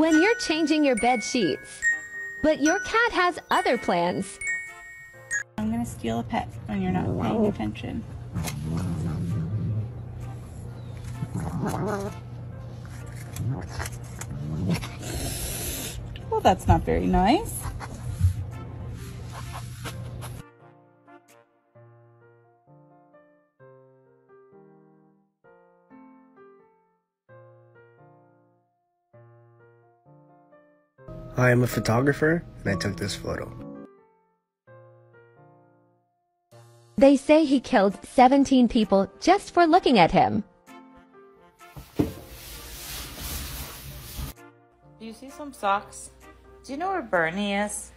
when you're changing your bed sheets. But your cat has other plans. I'm gonna steal a pet when you're not paying attention. Well, that's not very nice. I am a photographer and I took this photo. They say he killed 17 people just for looking at him. Do you see some socks? Do you know where Bernie is?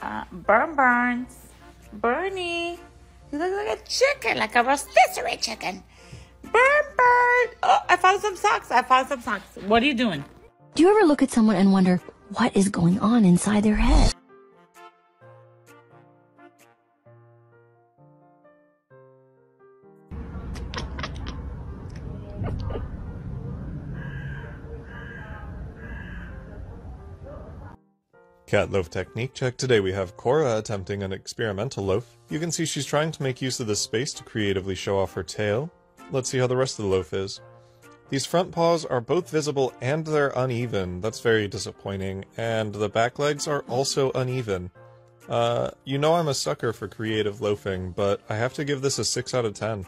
Uh, Burn Burns. Bernie. You look like a chicken, like a rotisserie chicken. Burn Burn. Oh, I found some socks. I found some socks. What are you doing? Do you ever look at someone and wonder what is going on inside their head? Cat loaf technique check. Today we have Cora attempting an experimental loaf. You can see she's trying to make use of this space to creatively show off her tail. Let's see how the rest of the loaf is. These front paws are both visible and they're uneven. That's very disappointing. And the back legs are also uneven. Uh, you know I'm a sucker for creative loafing, but I have to give this a 6 out of 10.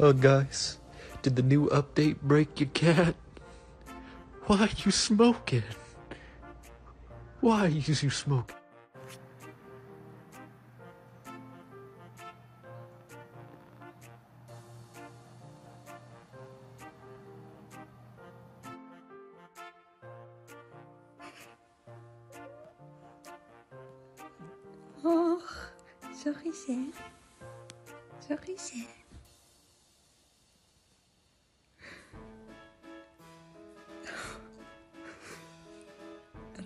Oh, guys, did the new update break your cat? Why are you smoking? Why are you smoking? Oh, sorry, cher. Sorry, cher.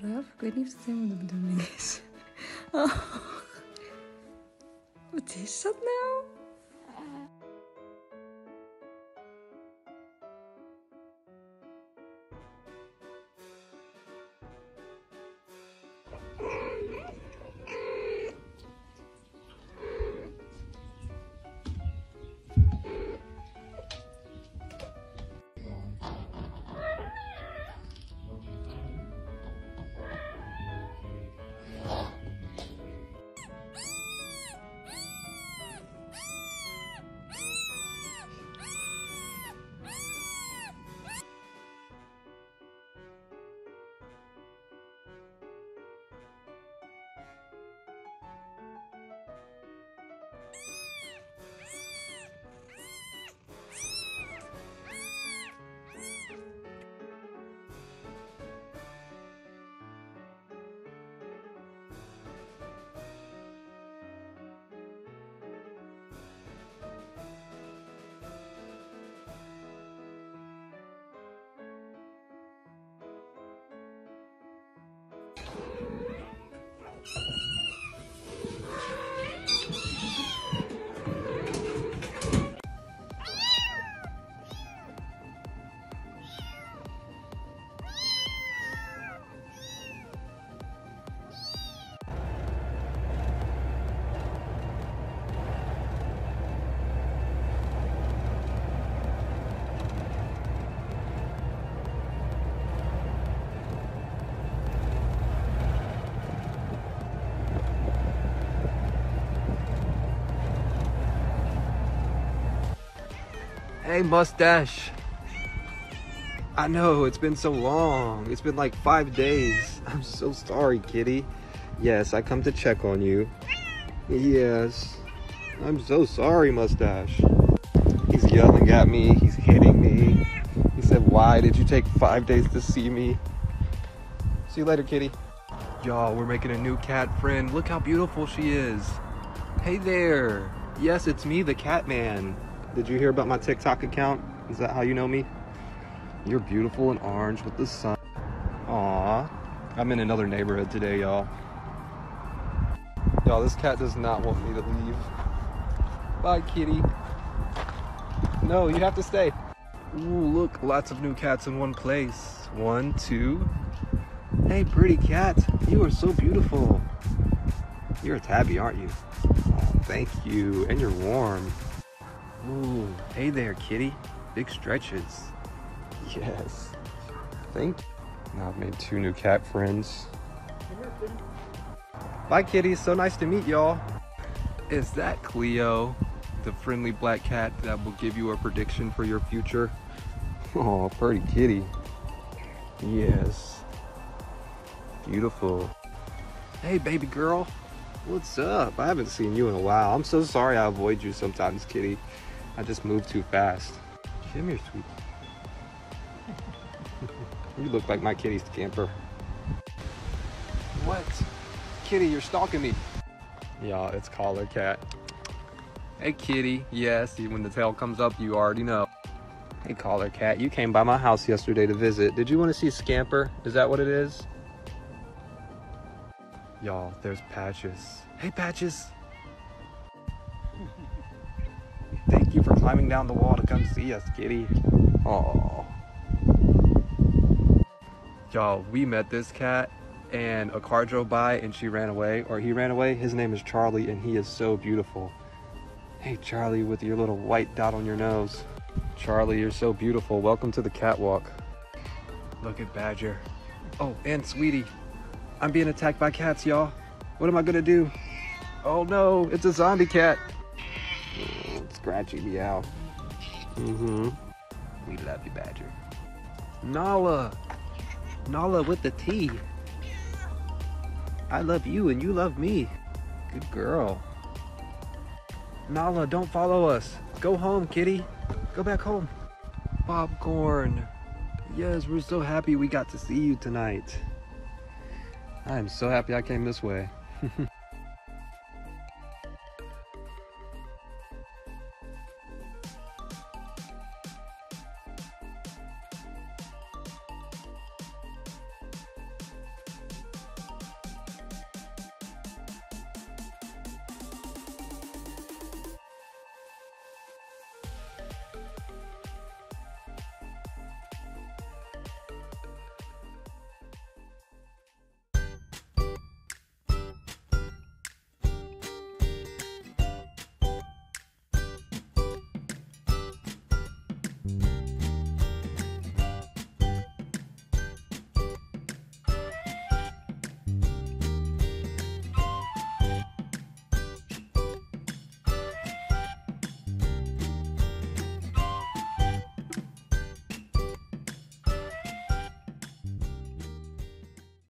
Raf, ik weet niet of het helemaal de bedoeling is. Oh. Wat is dat nou? Hey, mustache. I know, it's been so long. It's been like five days. I'm so sorry, kitty. Yes, I come to check on you. Yes. I'm so sorry, mustache. He's yelling at me. He's hitting me. He said, why did you take five days to see me? See you later, kitty. Y'all, we're making a new cat friend. Look how beautiful she is. Hey there. Yes, it's me, the cat man. Did you hear about my TikTok account? Is that how you know me? You're beautiful and orange with the sun. Aw. I'm in another neighborhood today, y'all. Y'all, this cat does not want me to leave. Bye, kitty. No, you have to stay. Ooh, look, lots of new cats in one place. One, two. Hey, pretty cat. You are so beautiful. You're a tabby, aren't you? Oh, thank you. And you're warm. Ooh, hey there, kitty. Big stretches. Yes. Thank you. Now I've made two new cat friends. Bye, kitty. So nice to meet y'all. Is that Cleo, the friendly black cat that will give you a prediction for your future? Oh, pretty kitty. Yes. Beautiful. Hey, baby girl. What's up? I haven't seen you in a while. I'm so sorry I avoid you sometimes, kitty. I just moved too fast. Come here, sweet. you look like my kitty Scamper. What? Kitty, you're stalking me. Yeah, it's Collar Cat. Hey, kitty. Yes, when the tail comes up, you already know. Hey, Collar Cat, you came by my house yesterday to visit. Did you want to see Scamper? Is that what it is? Y'all, there's Patches. Hey, Patches. Climbing down the wall to come see us, kitty. Aww. Y'all, we met this cat and a car drove by and she ran away, or he ran away. His name is Charlie and he is so beautiful. Hey, Charlie, with your little white dot on your nose. Charlie, you're so beautiful. Welcome to the catwalk. Look at Badger. Oh, and Sweetie. I'm being attacked by cats, y'all. What am I gonna do? Oh no, it's a zombie cat. Scratchy meow. Mm-hmm. We love you, Badger. Nala. Nala with the T. I love you and you love me. Good girl. Nala, don't follow us. Go home, kitty. Go back home. Popcorn. Yes, we're so happy we got to see you tonight. I am so happy I came this way.